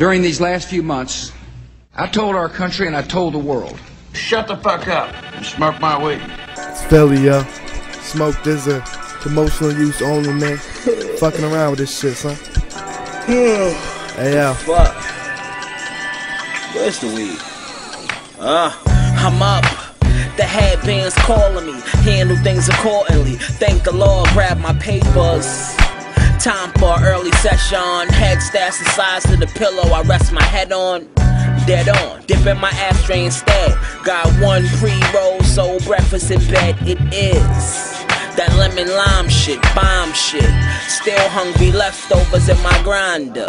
During these last few months, I told our country and I told the world. Shut the fuck up and smoke my weed. It's Philly, yo. Smoke is a promotional use only, man. Fucking around with this shit, son. hey, yo. Fuck. Where's the weed? Uh, I'm up. The headband's calling me. Handle things accordingly. Thank the Lord, grab my papers. Time for early session. Head stashed the size of the pillow I rest my head on. Dead on, dip in my ashtray instead. Got one pre-roll, so breakfast in bed it is. That lemon lime shit, bomb shit. Still hungry, leftovers in my grinder.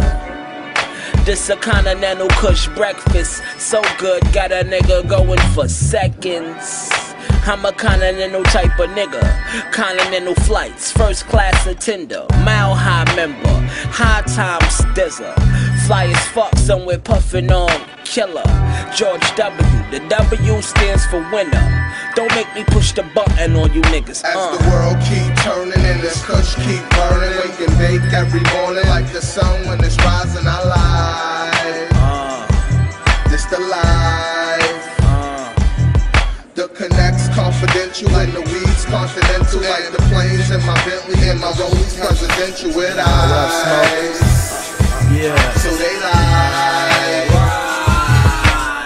This a continental kush breakfast. So good, got a nigga going for seconds. I'm a continental type of nigga. Continental flights, first class attender, mile high member, high times DZA. Fly as fuck somewhere puffin' on killer. George W. The W stands for winner. Don't make me push the button on you niggas. As Uh. the world keep turning and this kush keep burning, wake and bake every morning like the sun when it's rising. I live. This the life. Confidential and the weeds confidential like the planes in my Bentley and my Rollies presidential with eyes. Yeah. So they lie.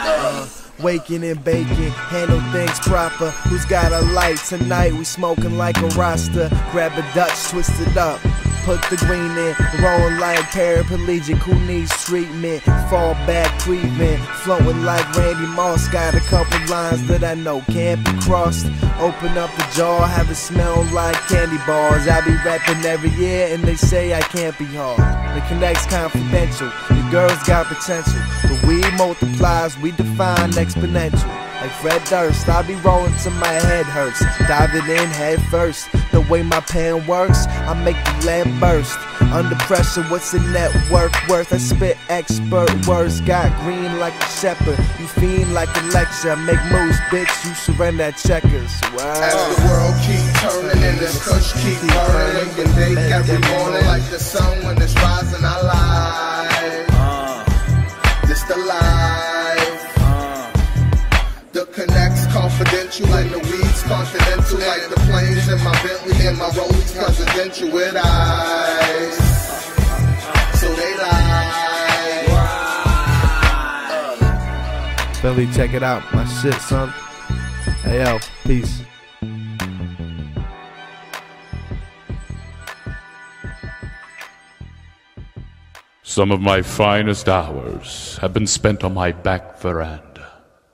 Uh, waking and baking, handle things proper. Who's got a light tonight? We smoking like a rasta. Grab a Dutch, twist it up. Put the green in, rolling like paraplegic who needs treatment. Fall back, creeping, flowing like Randy Moss. Got a couple lines that I know can't be crossed. Open up the jar, have it smell like candy bars. I be rapping every year and they say I can't be hard. The connect's confidential, the girls got potential. The weed multiplies, we define exponential. Like Fred Durst, I be rolling till my head hurts. Diving in head first. The way my pen works, I make the lamp burst. Under pressure, what's the network worth? I spit expert words, got green like a shepherd. You fiend like a lecture. Make moves, bitch, you surrender at checkers. As Wow. the world keep turning and this kush keep burning, and bake every morning like the sun when it's rising. I live. And the weeds confidential like the planes in my Bentley and my Rollies presidential with eyes. So they lie. Philly, check it out. My shit, son. Hey, yo, peace. Some of my finest hours have been spent on my back veranda,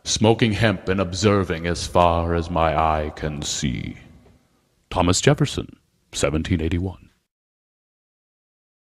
smoking hemp and observing as far as my eye can see. Thomas Jefferson, 1781.